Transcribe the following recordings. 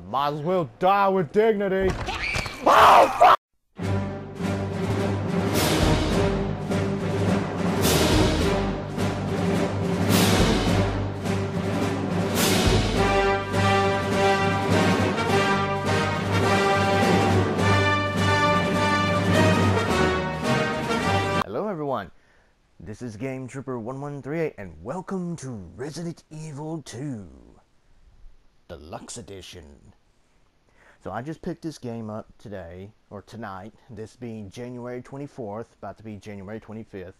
I might as well die with dignity. Oh, fuck! Hello everyone, this is Game Trooper 1138 and welcome to Resident Evil 2 Deluxe Edition. So I just picked this game up today, or tonight, this being January 24th, about to be January 25th.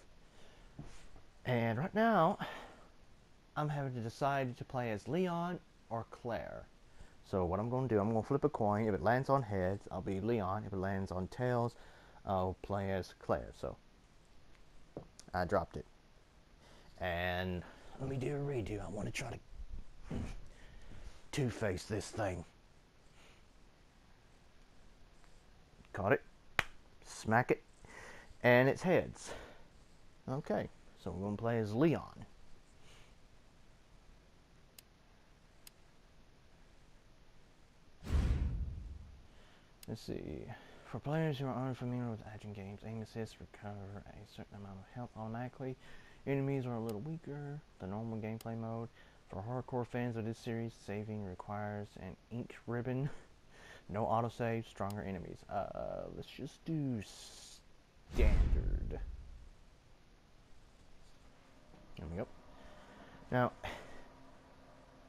And right now, I'm having to decide to play as Leon or Claire. So what I'm going to do, I'm going to flip a coin. If it lands on heads, I'll be Leon. If it lands on tails, I'll play as Claire. So I dropped it. And let me do a redo. I want to try to two-face this thing. Caught it. Smack it. And it's heads. Okay, so we're going to play as Leon. Let's see. For players who are unfamiliar with action games, aim assist recover a certain amount of health automatically. Enemies are a little weaker. The normal gameplay mode. For hardcore fans of this series, saving requires an ink ribbon. No autosave, stronger enemies. Uh, let's just do standard. There we go. Now,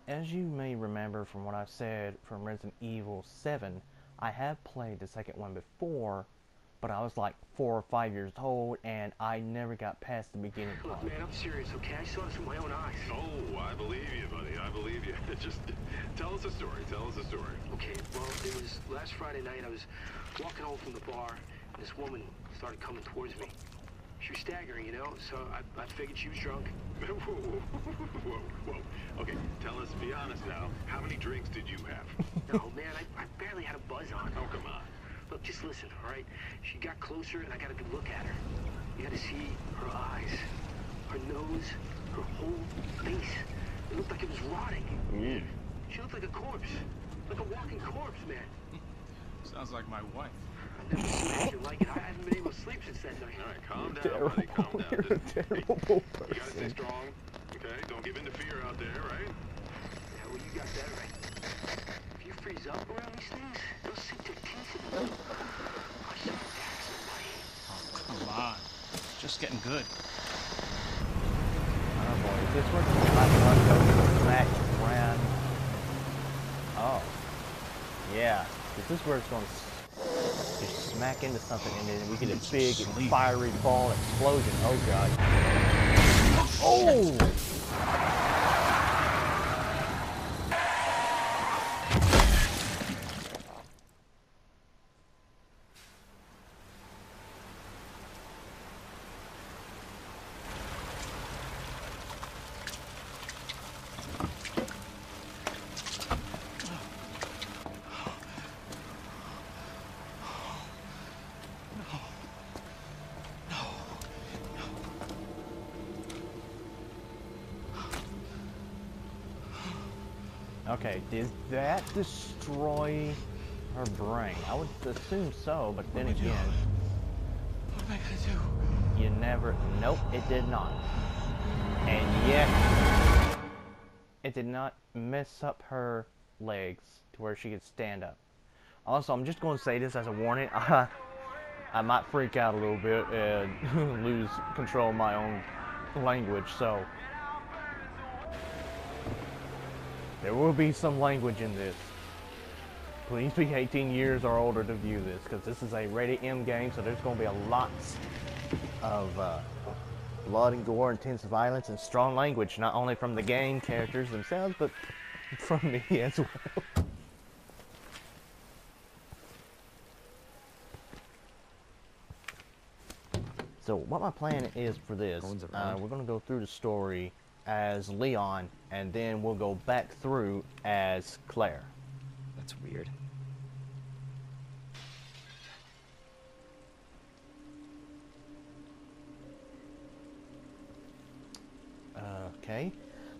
as you may remember from what I've said from Resident Evil 7, I have played the second one before, but I was like four or five years old, and I never got past the beginning Look, man, I'm serious, okay? I saw this with my own eyes. Oh, I believe you, buddy. I believe you. Just tell us a story. Tell us a story. Okay, well, it was last Friday night. I was walking home from the bar, and this woman started coming towards me. She was staggering, you know, so I, I figured she was drunk. whoa, whoa, whoa, whoa. Okay, tell us, be honest now. How many drinks did you have? No, man, I, I barely had a buzz on. Oh, come on. Look, just listen, all right? She got closer, and I got a good look at her. You got to see her eyes, her nose, her whole face. It looked like it was rotting. Yeah. She looked like a corpse, like a walking corpse, man. Sounds like my wife. I've never seen anything like it. I haven't been able to sleep since that night. All right, calm down, Terrible. buddy. Calm down. You're a Just- terrible You gotta stay strong, okay? Don't give in to fear out there, right? Yeah, well, you got that right. If up around these things, they'll sink their teeth in you. I saw that somebody. Oh, come on. It's just getting good. Oh boy, is this where the last one goes smack around? Oh. Yeah. This is where it's going to just smack into something and then we get a big Sleep. fiery ball explosion. Oh god. Oh! Okay, did that destroy her brain? I would assume so, but then again, What am I gonna do? you never. Nope, it did not. And yet, it did not mess up her legs to where she could stand up. Also, I'm just going to say this as a warning. I, I might freak out a little bit and lose control of my own language, so. There will be some language in this. Please be 18 years or older to view this, because this is a rated M game, so there's going to be a lot of uh, blood and gore, intense violence, and strong language, not only from the game characters themselves, but from me as well. So what my plan is for this, uh, we're going to go through the story as Leon, and then we'll go back through as Claire. That's weird. Okay.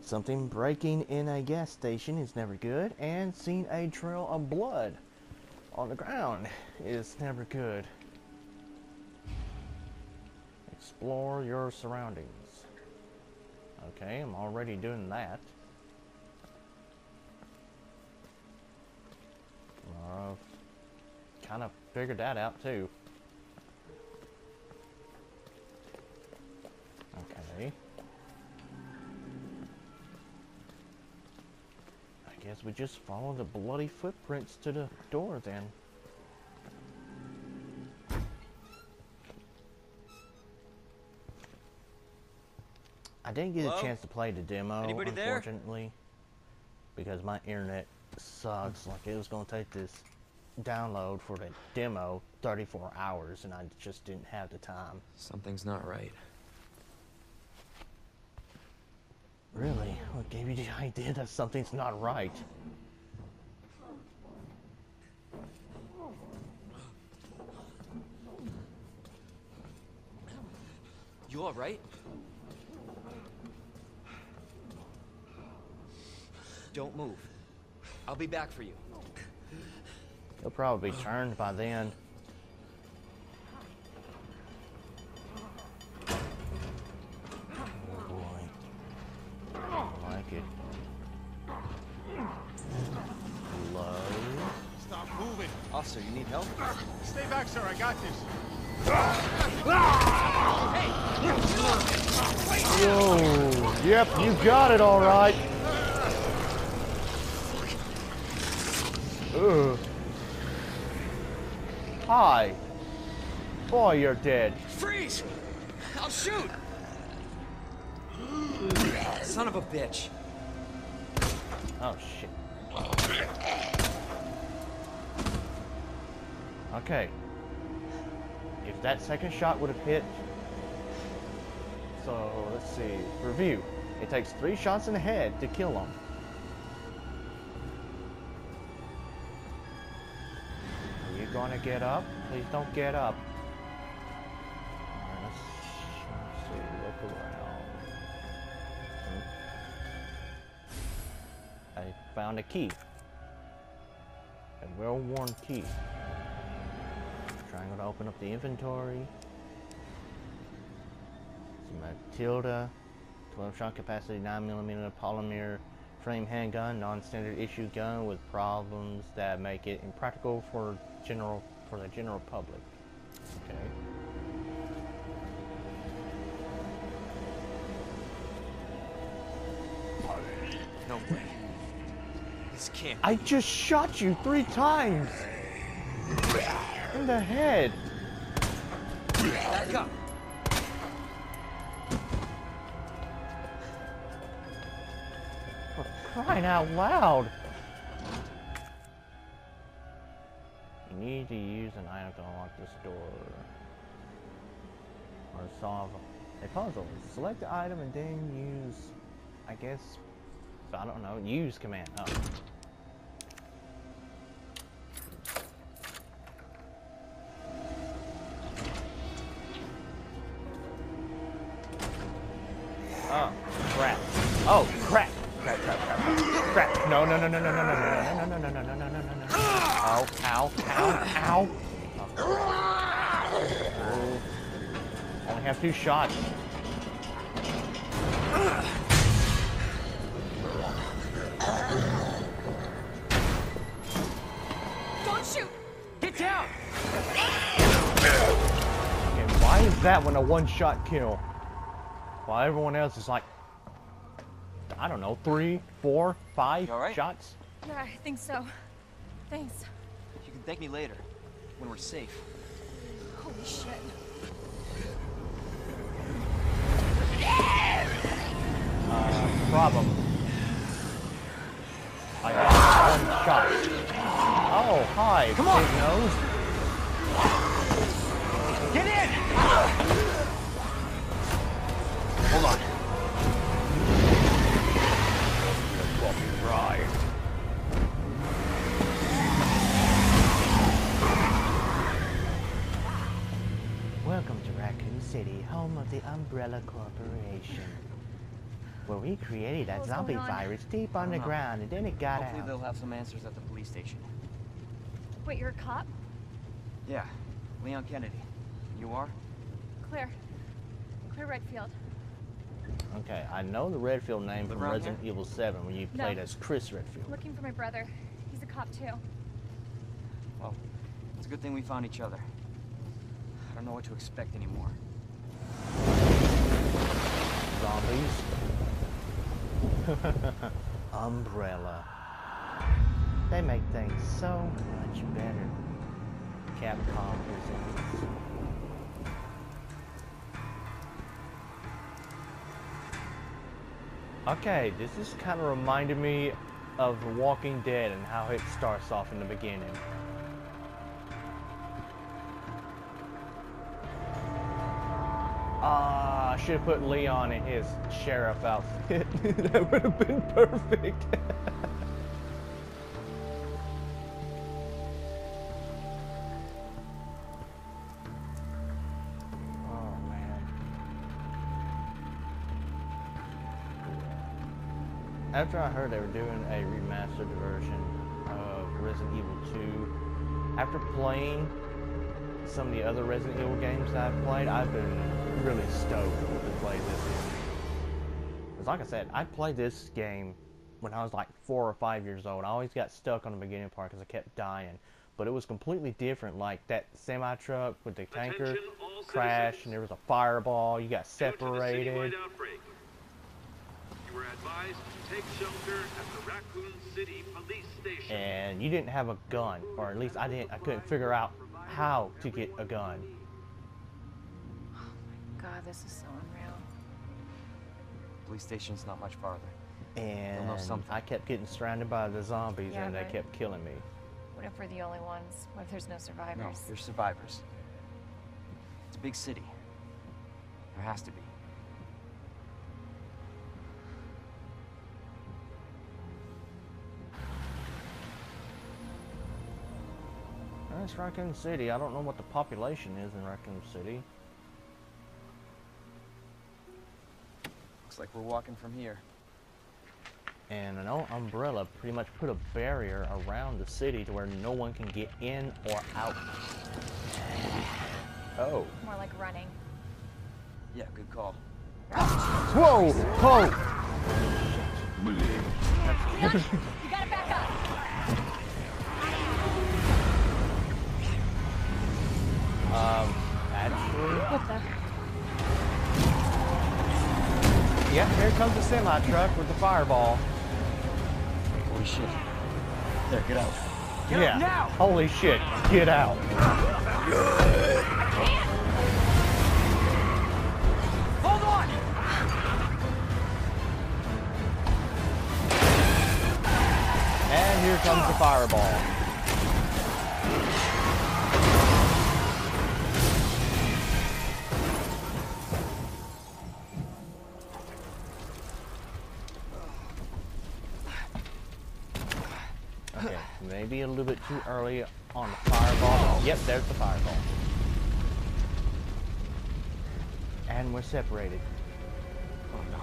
Something breaking in a gas station is never good, and seeing a trail of blood on the ground is never good. Explore your surroundings. Okay, I'm already doing that. Uh, kind of figured that out too. Okay. I guess we just follow the bloody footprints to the door then. Didn't get Hello? a chance to play the demo, Anybody there? unfortunately, because my internet sucks. Like it was gonna take this download for the demo 34 hours, and I just didn't have the time. Something's not right. Really? What gave you the idea that something's not right? You all right? Don't move. I'll be back for you. He'll probably be turned by then. Oh boy. I like it. Low. Stop moving. Officer, you need help? Stay back, sir. I got this. Whoa. Yep, you got it all right. Ugh. Hi. Boy, you're dead. Freeze! I'll shoot! Son of a bitch. Oh shit. Okay. If that second shot would have hit. So let's see. Review. It takes three shots in the head to kill him. Gonna get up? Please don't get up. Alright, let's, let's see. Look around. I found a key. A well-worn key. Triangle to open up the inventory. Some Matilda, 12 shot capacity, 9mm polymer frame handgun, non-standard issue gun with problems that make it impractical for general for the general public. Okay. No way. This can't. I just shot you three times in the head. Back up. For crying out loud. Need to use an item to unlock this door. Or solve a puzzle. Select the item and then use, I guess, I don't know, use command. Oh. Oh, crap. Oh, crap. Crap, crap, crap, crap. Crap. No, no, no, no, no, no, no, no, no, no, no, no, no, no, no, no, no. Ow, ow, ow, ow. Oh. Only have two shots. Don't shoot! Get down! Okay, why is that one a one-shot kill? While everyone else is like, I don't know, three, four, five You all right? shots? Yeah, I think so. Thanks. You can thank me later, when we're safe. Holy shit. Uh, problem. I got one shot. Oh, hi, Come on. big nose. Get in! Hold on. Right. Welcome to City, home of the Umbrella Corporation. Well, we created that zombie virus deep underground, and then it got Hopefully out. they'll have some answers at the police station. Wait, you're a cop? Yeah, Leon Kennedy. You are? Claire. Claire Redfield. Okay, I know the Redfield name Live from around Resident Evil 7 when you No. played as Chris Redfield. Looking for my brother. He's a cop too. Well, it's a good thing we found each other. I don't know what to expect anymore. Zombies. Umbrella. They make things so much better. Capcom presents. Okay, this is kind of reminding me of Walking Dead and how it starts off in the beginning. I should have put Leon in his sheriff outfit. that would have been perfect. oh man. After I heard they were doing a remastered version of Resident Evil 2, after playing some of the other Resident Evil games that I've played, I've been really stoked to play this game. Because like I said, I played this game when I was like four or five years old. I always got stuck on the beginning part because I kept dying. But it was completely different. Like that semi truck with the tanker Attention crashed, citizens. and there was a fireball. You got Due to the separated. You were advised to take shelter at the Raccoon City Police Station. and you didn't have a gun, or at least I didn't. I couldn't figure out how to get a gun. God, this is so unreal. Police station's not much farther. And know something. I kept getting surrounded by the zombies, Yeah, and they kept killing me. What if we're the only ones? What if there's no No, survivors? there's survivors. It's a big city. There has to be. That's Raccoon City. I don't know what the population is in Raccoon City. Looks like we're walking from here. And I know Umbrella pretty much put a barrier around the city to where no one can get in or out. Oh. More like running. Yeah, good call. Whoa! Whoa! You gotta back up! Um, actually, What the? Yeah, here comes the semi truck with the fireball. Holy shit. There, get out. Get yeah. now! Holy shit! Get out! Hold on! And here comes the fireball. Too early on the fireball. Yep, there's the fireball. And we're separated. Oh no.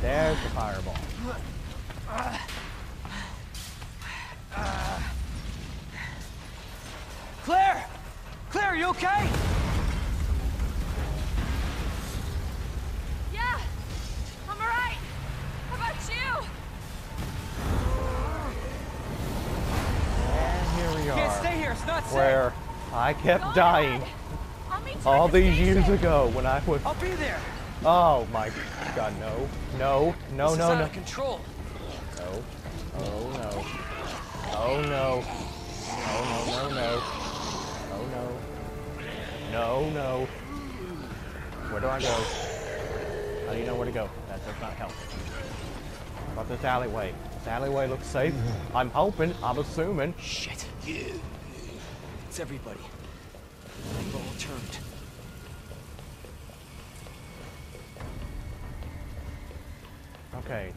There's the fireball. Claire! Claire, you okay? Where I kept Go dying ahead. I'll meet you at all the these years ago when I was. I'll be there. Oh my god, no. No, no, this no, is out no. of control. No. Oh no. Oh no. Oh no, no, no. Oh no. No, no. Where do I go? How do you know where to go? That does not help. How about this alleyway? This alleyway looks safe. I'm hoping, I'm assuming. Shit. It's everybody. They've all turned. Okay.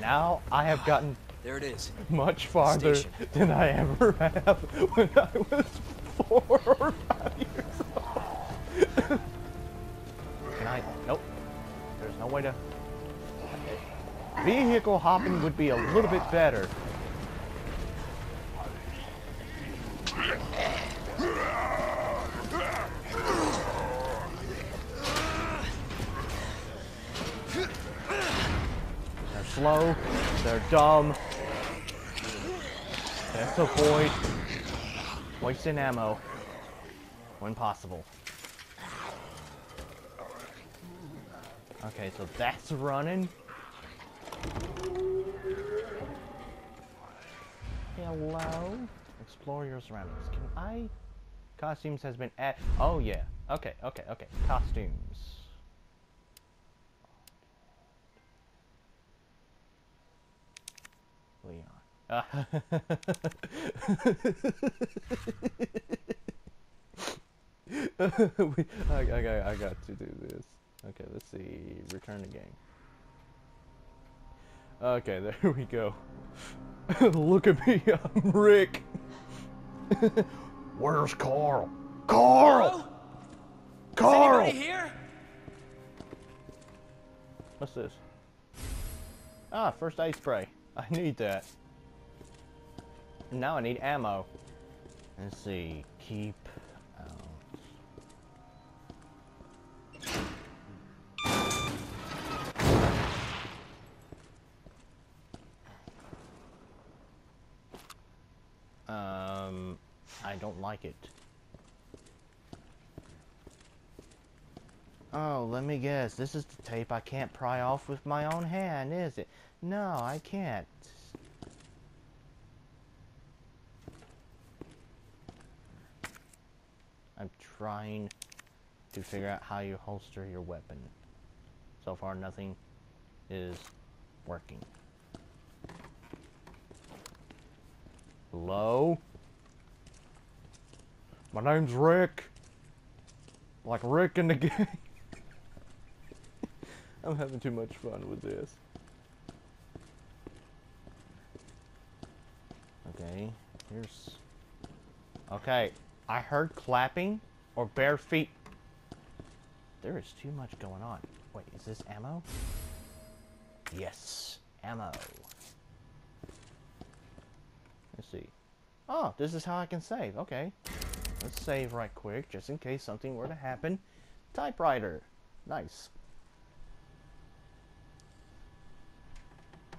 Now I have gotten There it is. much farther Station. than I ever have when I was four or five years old. Can I? Nope. There's no way to. Vehicle hopping would be a little bit better. They're slow. They're dumb. That's avoid wasting ammo when possible. Okay, so that's running. Hello? Explore your surroundings. Can I? Costumes has been add. Oh yeah. Okay. Okay. Okay. Costumes. Leon. Uh, we, I, I, got, I got to do this. Okay, let's see. Return the game. Okay, there we go. Look at me, I'm Rick. Where's Carl? Carl! Carl! Anybody here? What's this? Ah, first aid spray. I need that. Now I need ammo. Let's see. Keep let me guess. This is the tape I can't pry off with my own hand, is it? No, I can't. I'm trying to figure out how you holster your weapon. So far, nothing is working. Hello? My name's Rick. Like Rick in the game. I'm having too much fun with this. Okay, here's... Okay, I heard clapping or bare feet. There is too much going on. Wait, is this ammo? Yes, ammo. Let's see. Oh, this is how I can save. Okay. Let's save right quick, just in case something were to happen. Typewriter. Nice.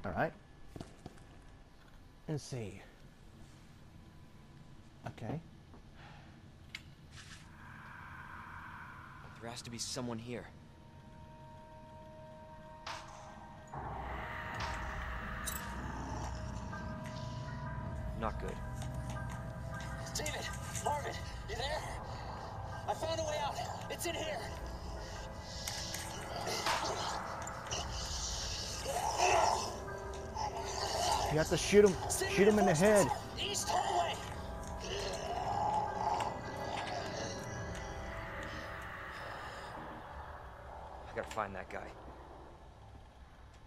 Alright. Let's see. Okay. There has to be someone here. Shoot him. Shoot him in the head. East hallway. I gotta find that guy.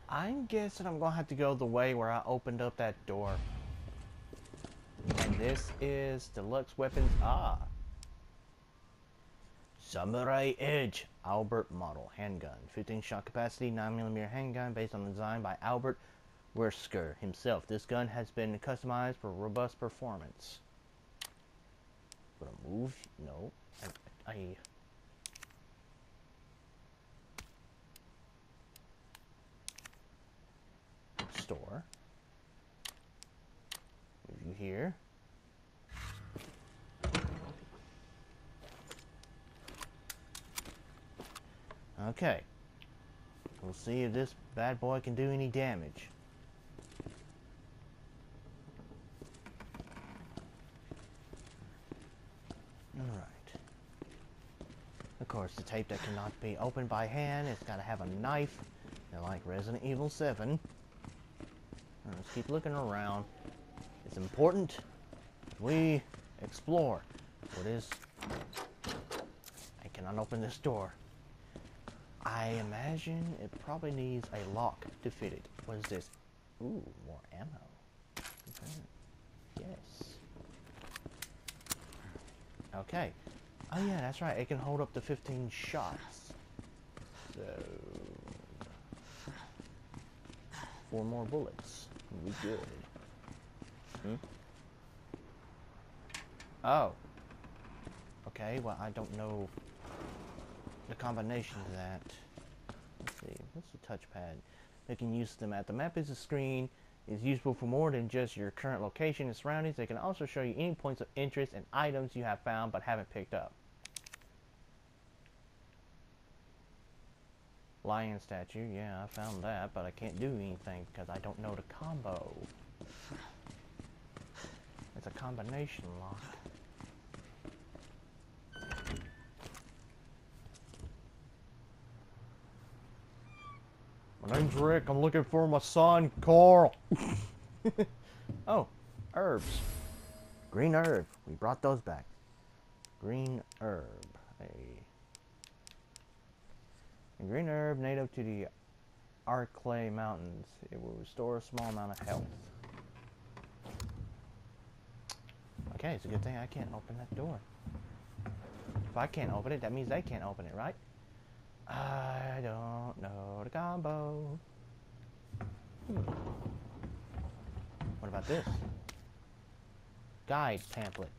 I'm guessing I'm gonna have to go the way where I opened up that door. And this is deluxe weapons. Ah. Samurai Edge Albert model handgun. 15 shot capacity, 9mm handgun based on design by Albert Wesker himself. This gun has been customized for robust performance. I move? No. I, I store. Move you here. Okay. We'll see if this bad boy can do any damage. Alright. Of course, the tape that cannot be opened by hand, it's got to have a knife. They're like Resident Evil 7. Now, Let's keep looking around. It's important we explore what is. I cannot open this door. I imagine it probably needs a lock to fit it. What is this? Ooh, more ammo. Okay. Yes. Okay. Oh yeah, that's right. It can hold up to 15 shots. So four more bullets. We good. Hmm? Oh. Okay, well I don't know the combination of that. Let's see, what's the touchpad? Making use of the map. The map is a screen, is useful for more than just your current location and surroundings. It can also show you any points of interest and items you have found but haven't picked up. Lion statue, yeah, I found that, but I can't do anything because I don't know the combo. It's a combination lock. My name's Rick. I'm looking for my son, Carl. oh, herbs. Green herb. We brought those back. Green herb. A, a green herb native to the Arklay Mountains. It will restore a small amount of health. Okay, it's a good thing I can't open that door. If I can't open it, that means they can't open it, right? I don't know the combo. What about this? Guide pamphlet.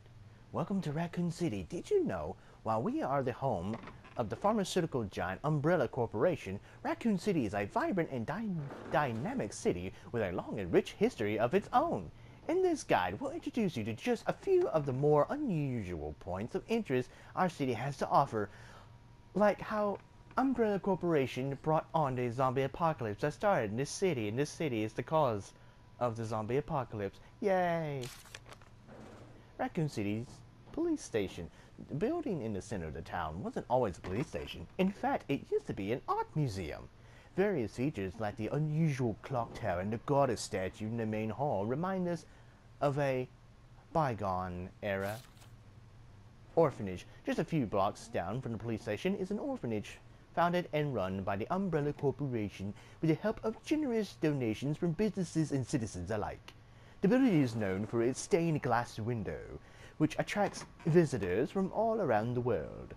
Welcome to Raccoon City. Did you know, while we are the home of the pharmaceutical giant Umbrella Corporation, Raccoon City is a vibrant and dy dynamic city with a long and rich history of its own. In this guide, we'll introduce you to just a few of the more unusual points of interest our city has to offer, like how Umbrella Corporation brought on the zombie apocalypse that started in this city, and this city is the cause of the zombie apocalypse. Yay! Raccoon City's police station. The building in the center of the town wasn't always a police station. In fact, it used to be an art museum. Various features like the unusual clock tower and the goddess statue in the main hall remind us of a bygone era orphanage. Just a few blocks down from the police station is an orphanage founded and run by the Umbrella Corporation with the help of generous donations from businesses and citizens alike. The building is known for its stained glass window, which attracts visitors from all around the world.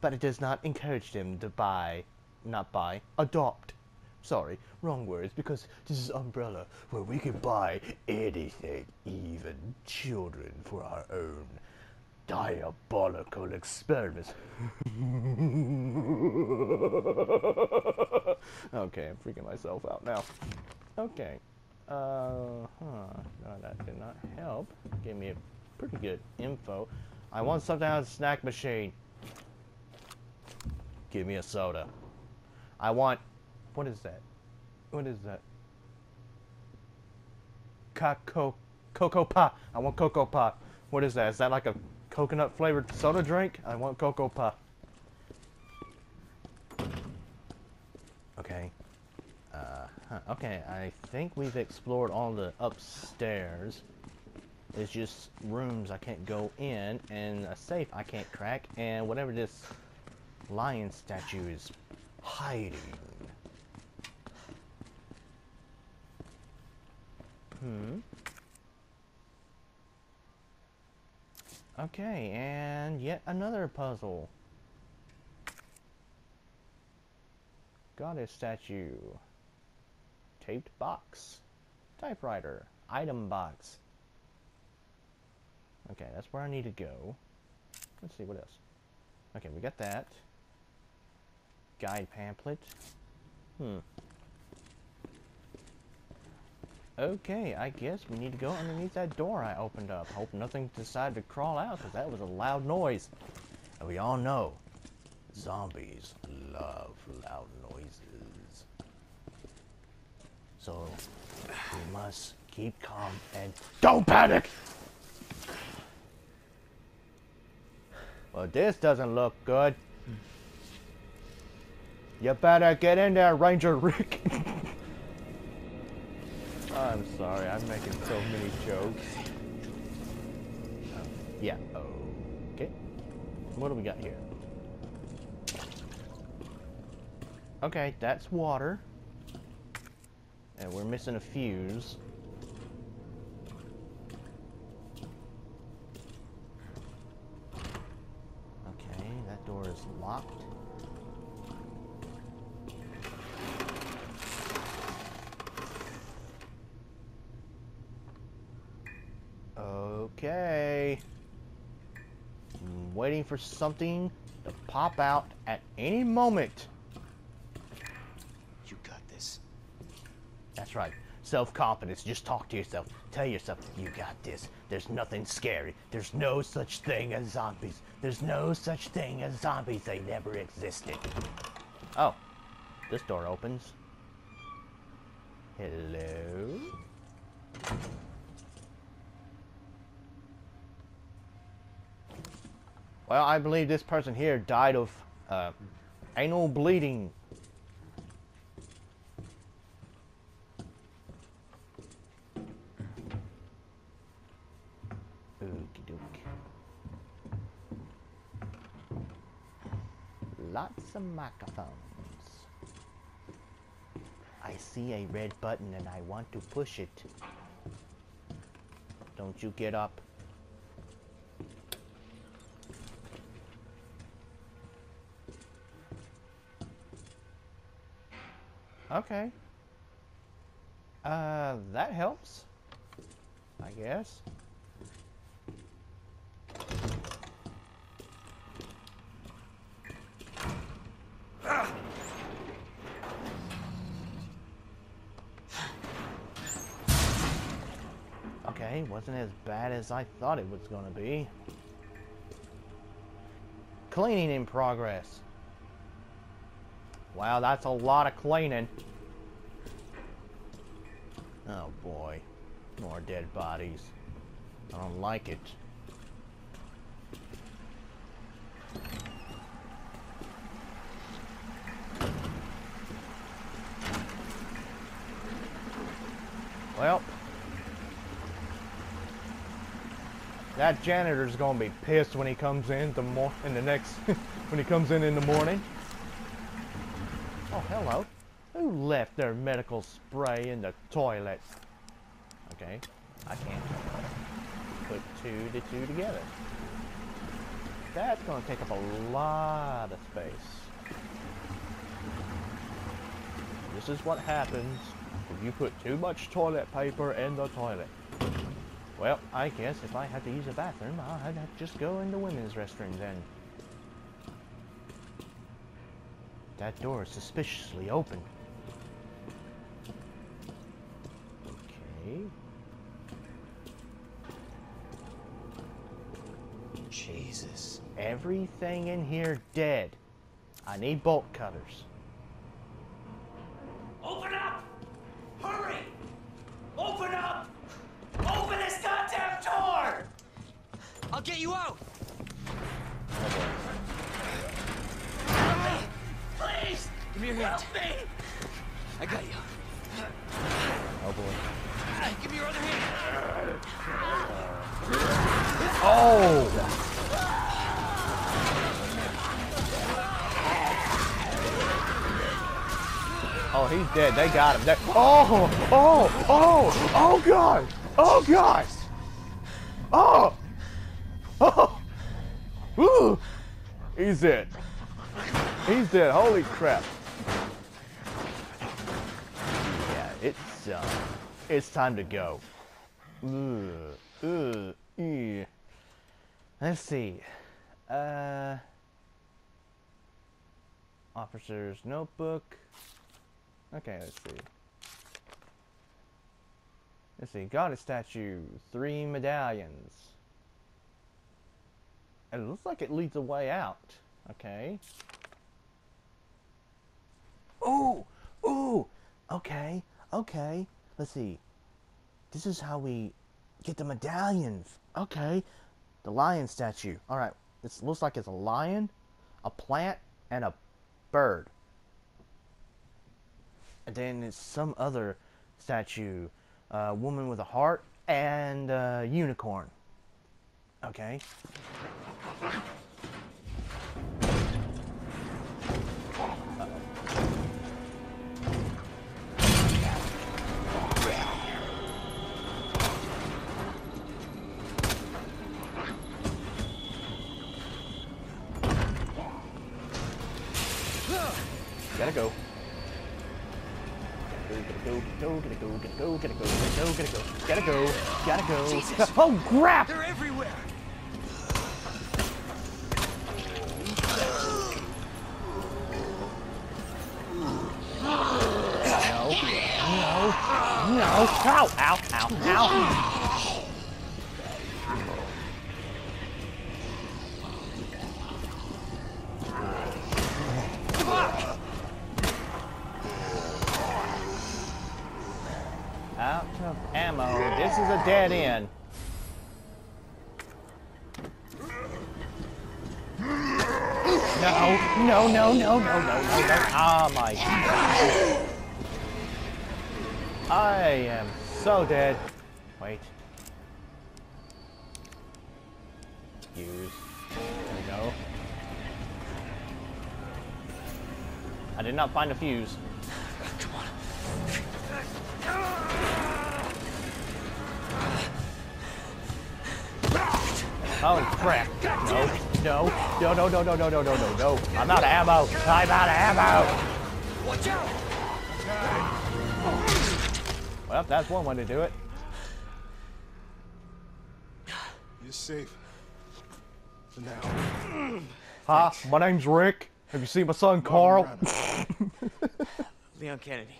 But it does not encourage them to buy, not buy, adopt. Sorry, wrong words, because this is Umbrella, where we can buy anything, even children for our own diabolical experiments. okay, I'm freaking myself out now. Okay. Uh, huh. No, that did not help. Gave me a pretty good info. I want something out of the snack machine. Give me a soda. I want... What is that? What is that? Cocoa... Cocoa Pop. I want Cocoa Pop. What is that? Is that like a coconut flavored soda drink? I want Cocoa Pop. Okay. Uh, huh. Okay, I think we've explored all the upstairs. It's just rooms I can't go in, and a safe I can't crack, and whatever this lion statue is hiding. Hmm. Okay, and yet another puzzle. Goddess statue. Taped box. Typewriter. Item box. Okay, that's where I need to go. Let's see, what else? Okay, we got that. Guide pamphlet. Hmm. Okay, I guess we need to go underneath that door I opened up. Hope nothing decided to crawl out, because that was a loud noise. And we all know, zombies love loud So, we must keep calm and don't panic! Well, this doesn't look good. You better get in there, Ranger Rick. I'm sorry, I'm making so many jokes. Yeah, okay. What do we got here? Okay, that's water. And we're missing a fuse. Okay, that door is locked. Okay. I'm waiting for something to pop out at any moment. You got this. That's right. Self-confidence. Just talk to yourself. Tell yourself, you got this. There's nothing scary. There's no such thing as zombies. There's no such thing as zombies. They never existed. Oh. This door opens. Hello? Well, I believe this person here died of uh, anal bleeding. Microphones. I see a red button and I want to push it. Don't you get up. Okay. Uh, that helps. I guess. Wasn't as bad as I thought it was gonna be. Cleaning in progress. Wow, that's a lot of cleaning. Oh boy. More dead bodies. I don't like it. Well, that janitor's gonna be pissed when he comes in the mo in the next when he comes in in the morning. Oh, hello. Who left their medical spray in the toilet? Okay, I can't put two to two together. That's gonna take up a lot of space. This is what happens if you put too much toilet paper in the toilet. Well, I guess if I had to use a bathroom, I'd have to just go in the women's restroom then. That door is suspiciously open. Okay. Jesus. Everything in here dead. I need bolt cutters. Oh! Oh! Oh! God! Oh God! Oh! Oh! Ooh! He's dead. He's dead. Holy crap! Yeah, it's uh, it's time to go. Ugh, ugh, ew. Let's see. Uh, officer's notebook. Okay, let's see. Let's see. Goddess statue. Three medallions. And it looks like it leads a way out. Okay. Ooh! Ooh! Okay. Okay. Let's see. This is how we get the medallions. Okay. The lion statue. Alright. It looks like it's a lion, a plant, and a bird. And then it's some other statue. A woman with a heart and a unicorn. Okay. Gotta go, gotta go, gotta go, gotta go, gotta go, gotta go, gotta go, gotta go. Oh crap! They're everywhere. No, no, no! Ow! Ow! Ow! Ow! Dead end. No, no, no, no, no, no, no, no. Oh my god. I am so dead. Wait. Use. There we go. I did not find a fuse. Holy crap. No, no, no, no, no, no, no, no, no, no, no. I'm out of ammo. I'm out of ammo. Watch out. Well, that's one way to do it. You're safe. For now. Hi, my name's Rick. Have you seen my son Carl? Leon Kennedy.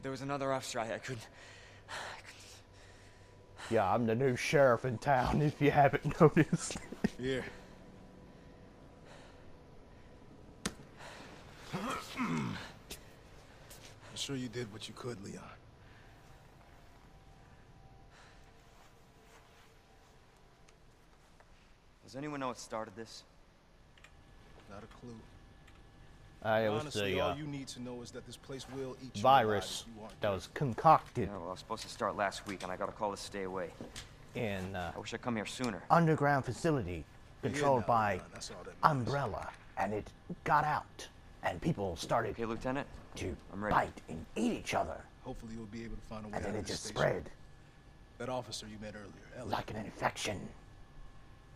There was another off strike. I couldn't. Yeah, I'm the new sheriff in town, if you haven't noticed. yeah. I'm sure you did what you could, Leon. Does anyone know what started this? Not a clue. Uh, it was Honestly, the all uh, you need to know is that this place will eat you virus alive if you aren't that was concocted Yeah, well, I was supposed to start last week, and I got a call to stay away. in uh, I wish I'd come here sooner. underground facility You're here controlled by Leon, that's all that matters. Umbrella, and it got out, and people started Okay, Lieutenant? to I'm ready. bite and eat each other, Hopefully you'll be able to find a way and then of it just station. spread That officer you met earlier, Elliot, like an infection.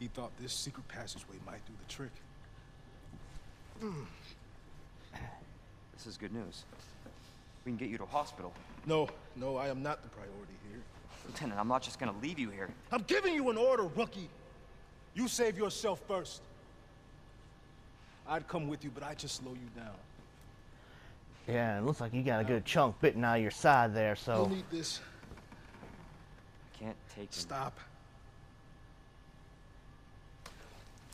he thought this secret passageway might do the trick. This is good news. We can get you to a hospital. No, no, I am not the priority here. Lieutenant, I'm not just gonna leave you here. I'm giving you an order, rookie. You save yourself first. I'd come with you, but I'd just slow you down. Yeah, it looks like you got a good chunk bitten out of your side there, so You'll need this. I can't take him. Stop.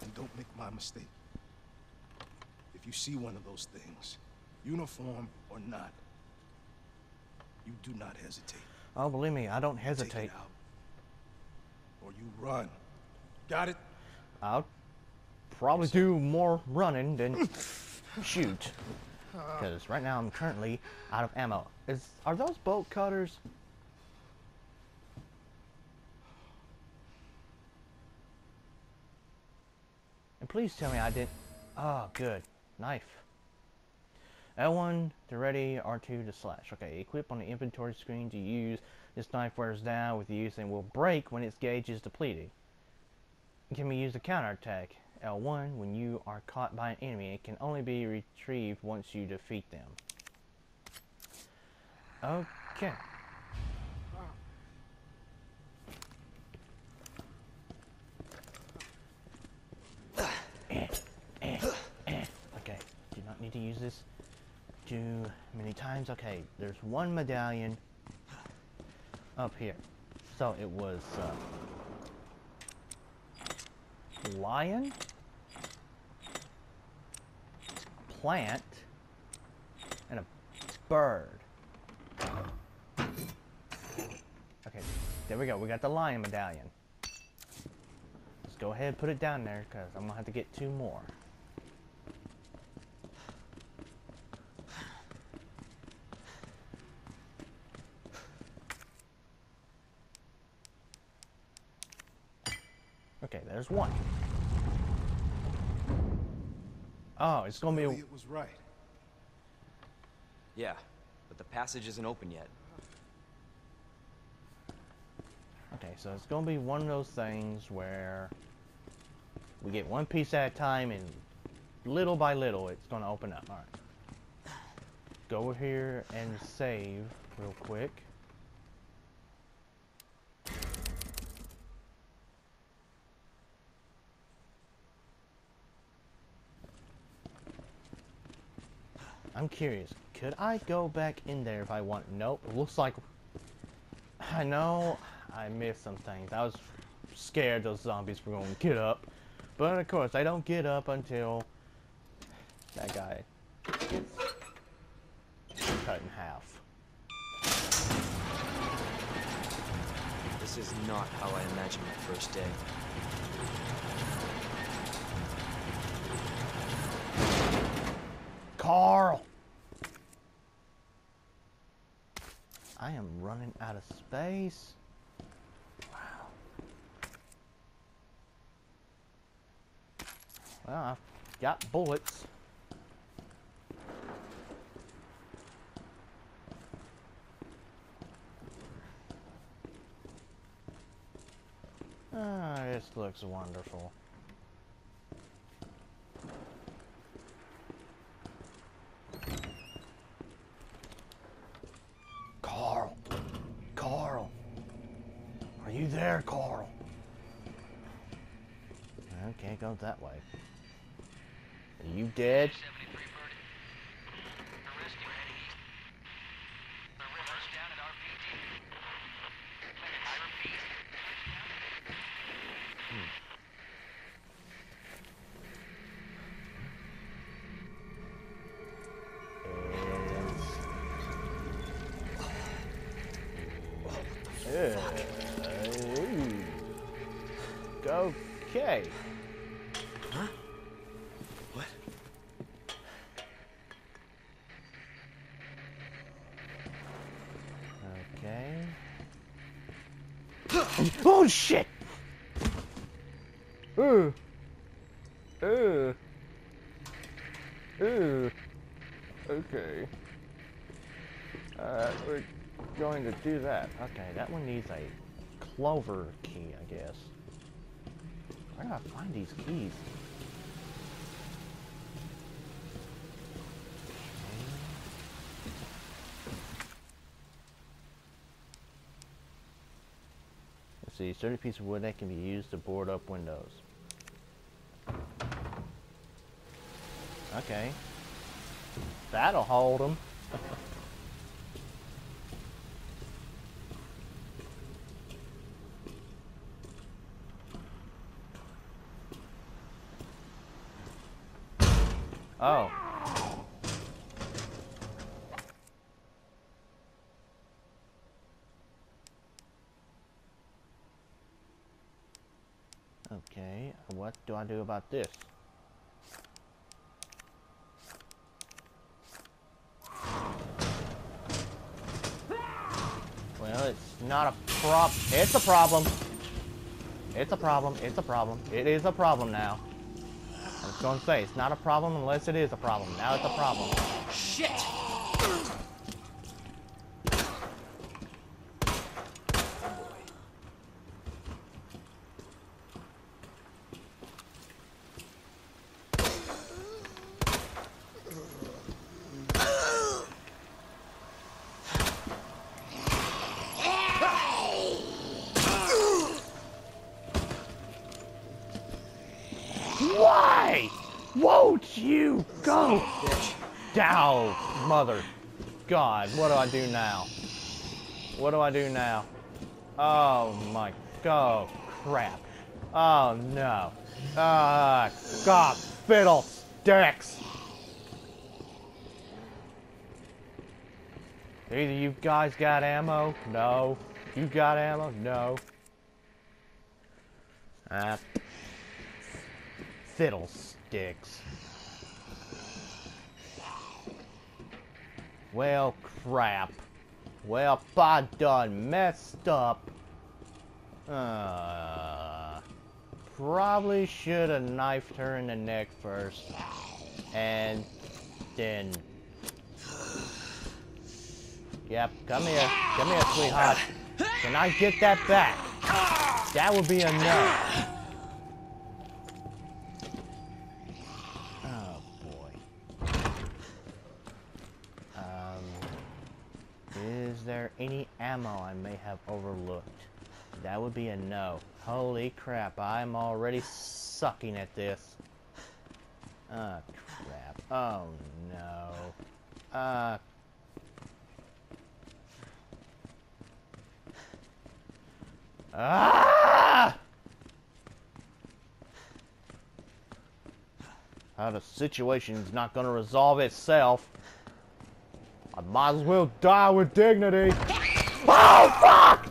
And don't make my mistake. If you see one of those things, uniform or not, you do not hesitate. oh, believe me, I don't hesitate. it out. Or you run. Got it? I'll probably do more running than shoot. Because right now I'm currently out of ammo. Is are those bolt cutters? And please tell me I didn't. Oh, good. Knife. L1 to ready, R2 to slash. Okay, equip on the inventory screen to use. This knife wears down with use and will break when its gauge is depleted. Can be used to counterattack. L1 when you are caught by an enemy. It can only be retrieved once you defeat them. Okay. Eh, eh, eh. Okay, do not need to use this too many times. Okay, there's one medallion up here. So it was uh, lion, plant, and a bird. Okay, there we go. We got the lion medallion. Let's go ahead and put it down there because I'm gonna have to get two more. Okay, there's one. Oh, it's gonna be. a- Elliot was right. Yeah, but the passage isn't open yet. Okay, so it's gonna be one of those things where we get one piece at a time, and little by little, it's gonna open up. All right. Go over here and save. real quick. I'm curious, could I go back in there if I want? Nope, it looks like... I know I missed some things. I was scared those zombies were going to get up. But of course, I don't get up until that guy gets cut in half. This is not how I imagined my first day. Carl! I am running out of space. Wow. Well, I've got bullets. Ah, this looks wonderful. Carl. Carl. Are you there, Carl? Okay, go that way. Are you dead? Hmm. Okay. What? Okay. oh shit! Ooh. Ooh. Ooh. Okay. Uh, we're going to do that. Okay, that one needs a clover key, I guess. I find these keys? Sturdy piece of wood that can be used to board up windows. Okay. That'll hold them. oh. Okay, what do I do about this? Well, it's not a prop. It's a problem. It's a problem. It's a problem. It is a problem now. I was going to say, it's not a problem unless it is a problem. Now it's a problem. Shit! Why? Won't you go down, mother? God, what do I do now? What do I do now? Oh my god, crap. Oh no. Ah, God, fiddle sticks. Either you guys got ammo? No. You got ammo? No. Ah, fiddlesticks. Well, crap. Well, I done messed up. Uh, probably should have knifed her in the neck first. And then... Yep, come here. Come here, sweetheart. Can I get that back? That would be enough. There any ammo I may have overlooked? That would be a no. Holy crap, I'm already sucking at this. Ah, crap. Oh, no. Ah. Ah! How the situation's not gonna resolve itself. I might as well die with dignity. Oh, fuck!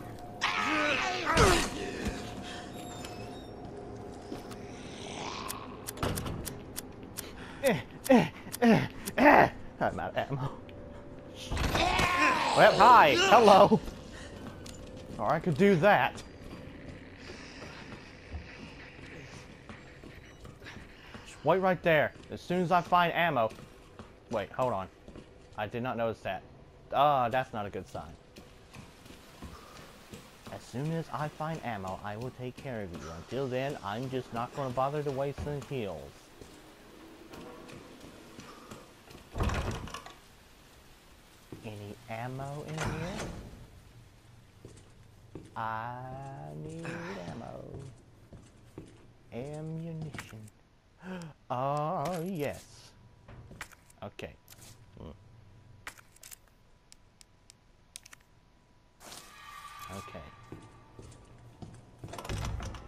I'm out of ammo. Well, hi. Hello. Or I could do that. Just wait right there. As soon as I find ammo. Wait, hold on. I did not notice that. Ah, oh, that's not a good sign. As soon as I find ammo, I will take care of you. Until then, I'm just not going to bother to waste some heals. Any ammo in here? I need ammo. Ammunition. Oh, yes. Okay. Okay.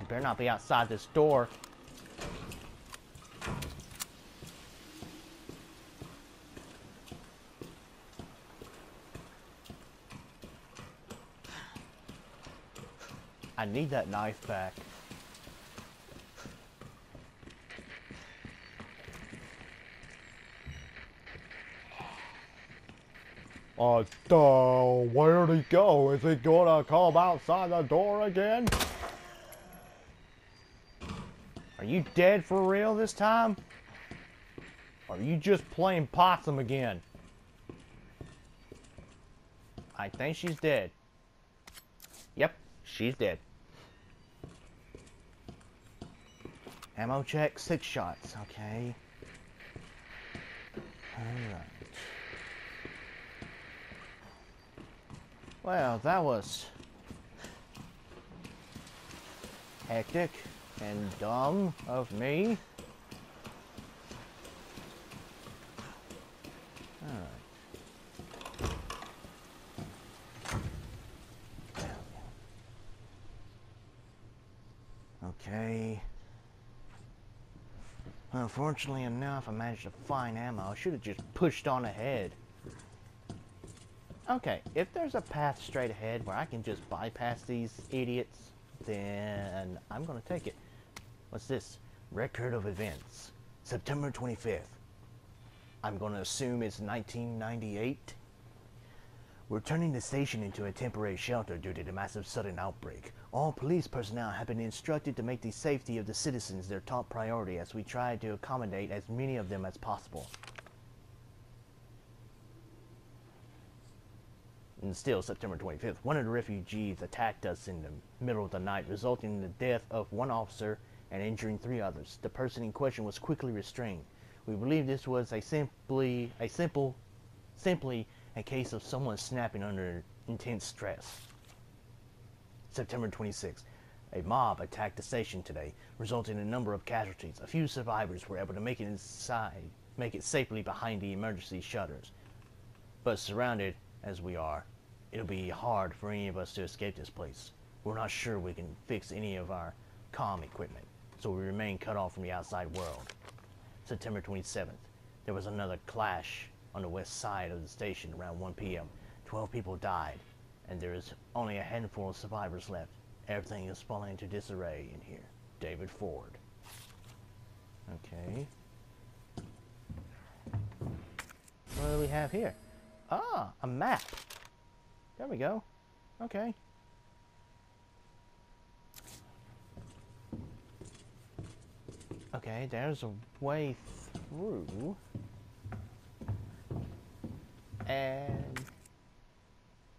You better not be outside this door. I need that knife back. Uh, uh, where'd he go? Is he gonna come outside the door again? Are you dead for real this time? Or are you just playing possum again? I think she's dead. Yep, she's dead. Ammo check, six shots, okay. Alright. Well, that was hectic and dumb of me. Okay. Unfortunately enough, I managed to find ammo. I should have just pushed on ahead. Okay, if there's a path straight ahead where I can just bypass these idiots, then I'm gonna take it. What's this? Record of events. September 25th. I'm gonna assume it's 1998. We're turning the station into a temporary shelter due to the massive sudden outbreak. All police personnel have been instructed to make the safety of the citizens their top priority as we try to accommodate as many of them as possible. And still, September 25th, one of the refugees attacked us in the middle of the night, resulting in the death of one officer and injuring three others. The person in question was quickly restrained. We believe this was a simply a simple, simply a case of someone snapping under intense stress. September 26th, a mob attacked the station today, resulting in a number of casualties. A few survivors were able to make it inside, make it safely behind the emergency shutters. But surrounded as we are, it'll be hard for any of us to escape this place. We're not sure we can fix any of our comm equipment, so we remain cut off from the outside world. September 27th, there was another clash on the west side of the station around 1 p.m. Twelve people died, and there is only a handful of survivors left. Everything is falling into disarray in here. David Ford. Okay. What do we have here? Ah, a map. There we go. Okay. Okay, there's a way through. And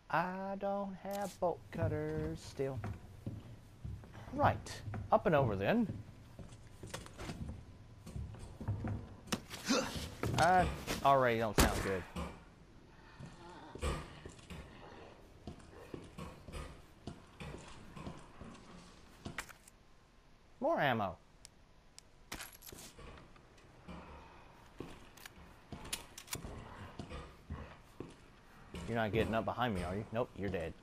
I don't have bolt cutters still. Right, up and over then. Uh, already don't sound good. More ammo. You're not getting up behind me, are you? Nope, you're dead.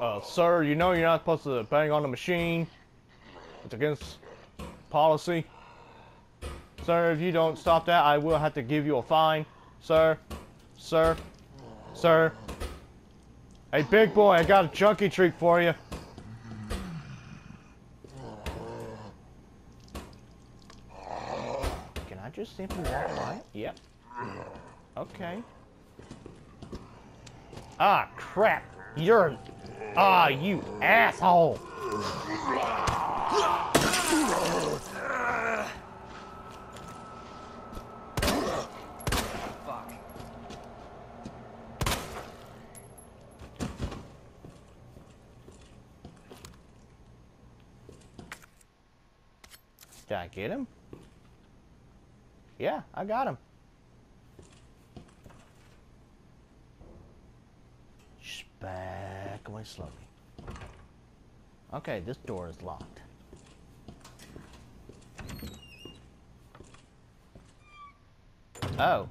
Uh, sir, you know you're not supposed to bang on the machine. It's against policy. Sir, if you don't stop that, I will have to give you a fine. Sir, sir, sir. Hey, big boy, I got a junkie treat for you. Can I just simply walk by? Yep. Okay. Ah, crap. You're... Ah, you asshole. Did I get him? Yeah, I got him. Just back away slowly. Okay, this door is locked. Oh.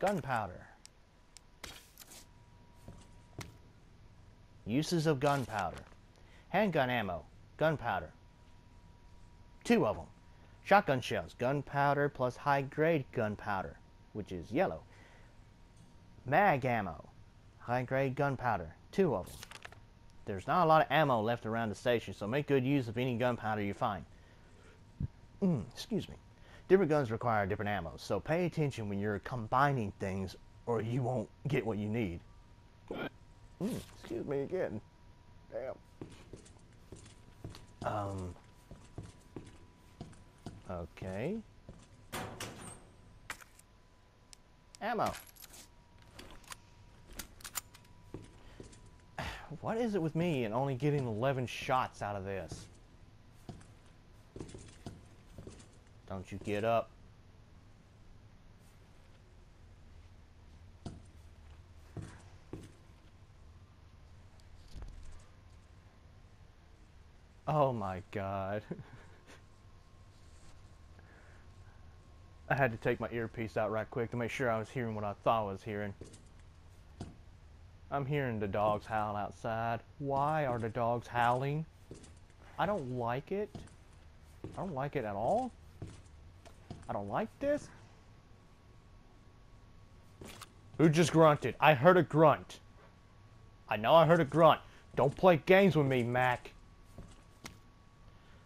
Gunpowder. Uses of gunpowder. Handgun ammo. Gunpowder. Two of them. Shotgun shells. Gunpowder plus high grade gunpowder, which is yellow. Mag ammo. High grade gunpowder. Two of them. There's not a lot of ammo left around the station, so make good use of any gunpowder you find. Mm, excuse me. Different guns require different ammo, so pay attention when you're combining things or you won't get what you need. Mm, excuse me again. Damn. Um. Okay. Ammo. What is it with me and only getting 11 shots out of this? Don't you get up. Oh my god. I had to take my earpiece out right quick to make sure I was hearing what I thought I was hearing. I'm hearing the dogs howl outside. Why are the dogs howling? I don't like it. I don't like it at all. I don't like this. Who just grunted? I heard a grunt. I know I heard a grunt. Don't play games with me, Mac.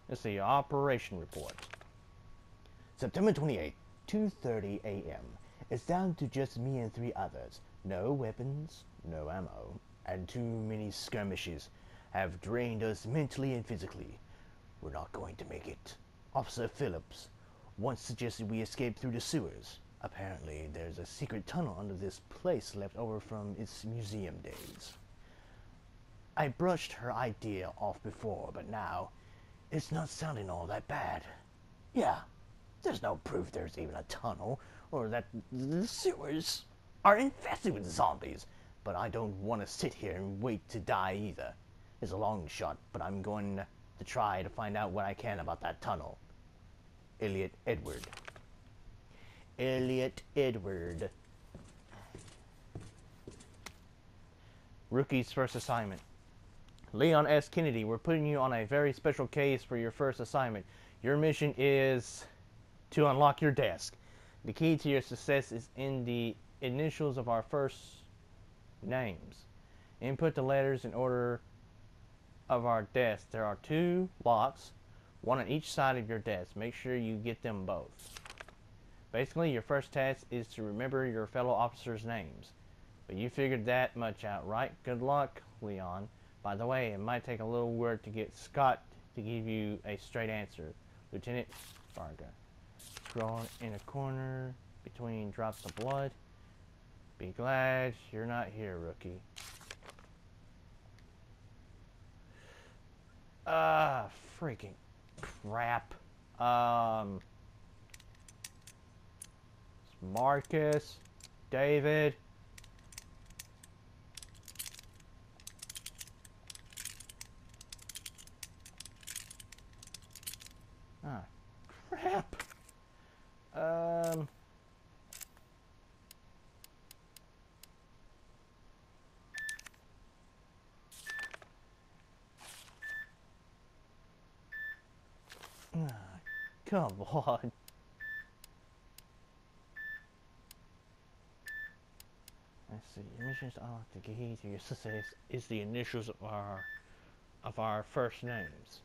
Let's see, operation report. September 28th, 2.30 a.m. It's down to just me and three others. No weapons, no ammo, and too many skirmishes have drained us mentally and physically. We're not going to make it. Officer Phillips once suggested we escape through the sewers. Apparently, there's a secret tunnel under this place left over from its museum days. I brushed her idea off before, but now it's not sounding all that bad. Yeah, there's no proof there's even a tunnel or that the sewers are infested with zombies, but I don't want to sit here and wait to die either. It's a long shot, but I'm going to try to find out what I can about that tunnel. Elliot Edward. Elliot Edward. Rookie's first assignment. Leon S. Kennedy, we're putting you on a very special case for your first assignment. Your mission is to unlock your desk. The key to your success is in the initials of our first names. Input the letters in order of our desk. There are two locks, one on each side of your desk. Make sure you get them both. Basically, your first task is to remember your fellow officers' names. But you figured that much out, right? Good luck, Leon. By the way, it might take a little work to get Scott to give you a straight answer. Lieutenant Varga. Scroll in a corner between drops of blood. Be glad you're not here, rookie. Ah, freaking crap. Um, Marcus, David, crap. Um. Come on. Let's see. Initials are the key to your success is the initials of our of our first names.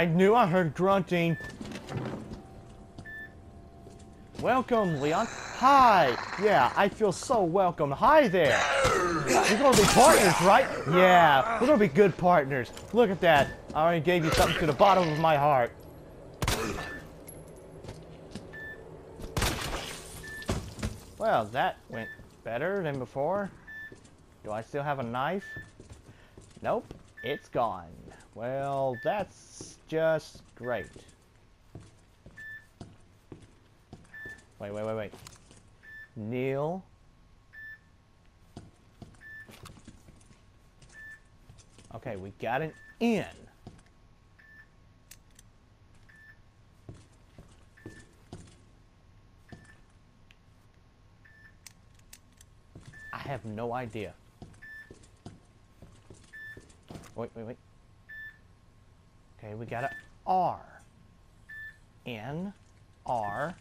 I knew I heard grunting. Welcome, Leon. Hi. Yeah, I feel so welcome. Hi there. We're gonna be partners, right? Yeah, we're gonna be good partners. Look at that. I already gave you something to the bottom of my heart. Well, that went better than before. Do I still have a knife? Nope, it's gone. Well, that's just great. Wait, wait, wait, wait. Neil. Okay, we got an N. I have no idea. Wait, wait, wait. Okay, we got a R. N, R,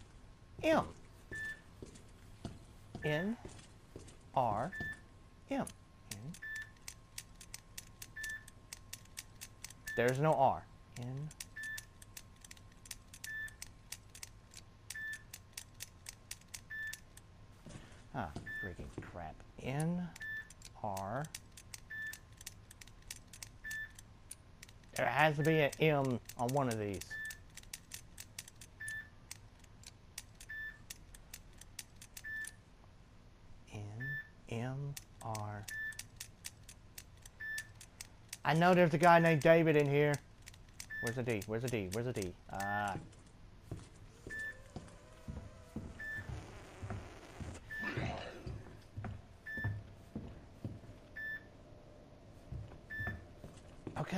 M. N, R, M. N. There's no R. N. Ah, freaking crap. N, R. There has to be an M on one of these. N, M, R. I know there's a guy named David in here. Where's the D? Where's the D? Where's the D? Ah.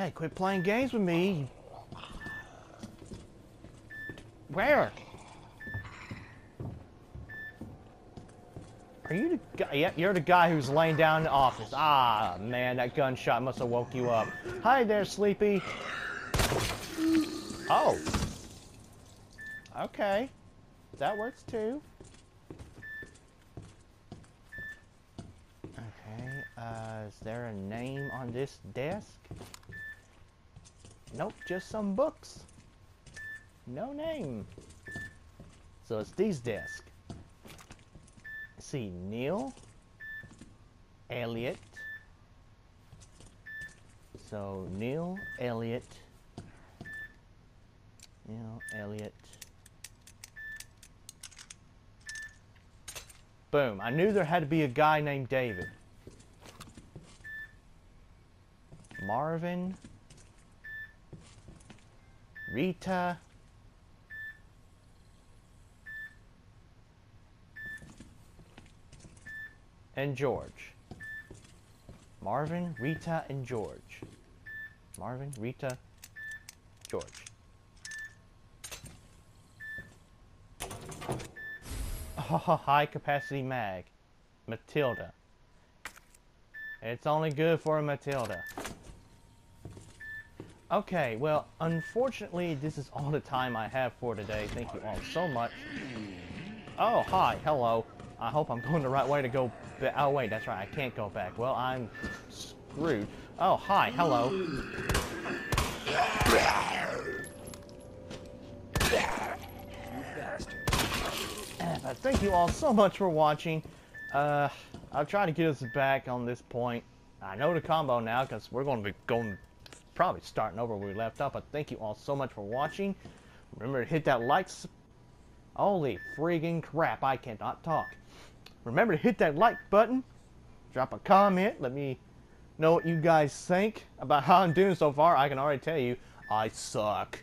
Okay, quit playing games with me. Where? Are you the guy? Yeah, you're the guy who's laying down in the office. Ah, man, that gunshot must have woke you up. Hi there, Sleepy. Oh. Okay. That works too. Okay, uh, is there a name on this desk? Nope, just some books. No name. So it's these desks. see, Neil, Elliot. So Neil, Elliot, Neil, Elliot. Boom. I knew there had to be a guy named David. Marvin. Rita. And George. Marvin, Rita, and George. Marvin, Rita, George. Oh, high capacity mag. Matilda. It's only good for a Matilda. Okay, well, unfortunately, this is all the time I have for today. Thank you all so much. Oh, hi, hello. I hope I'm going the right way to go. Oh, wait, that's right, I can't go back. Well, I'm screwed. Oh, hi, hello. But thank you all so much for watching. Uh, I'll try to get us back on this point. I know the combo now because we're going to be going probably starting over where we left off. But thank you all so much for watching. Remember to hit that like. Holy friggin' crap! I cannot talk. Remember to hit that like button. Drop a comment. Let me know what you guys think about how I'm doing so far. I can already tell you, I suck.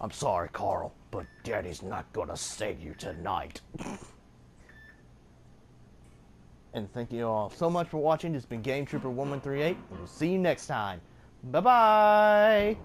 I'm sorry, Carl, but Daddy's not gonna save you tonight. and thank you all so much for watching. This has been Game Trooper 1138, and we'll see you next time. Bye bye!